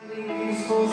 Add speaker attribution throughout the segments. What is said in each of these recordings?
Speaker 1: Peaceful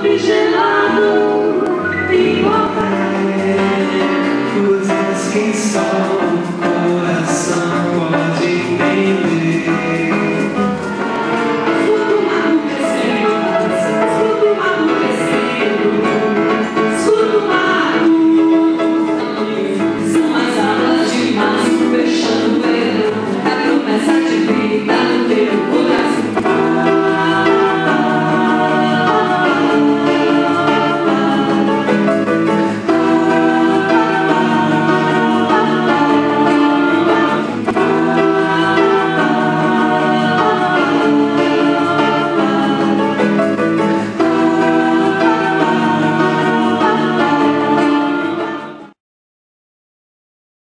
Speaker 2: Sobe gelado, tem uma praia, duas
Speaker 1: mãos.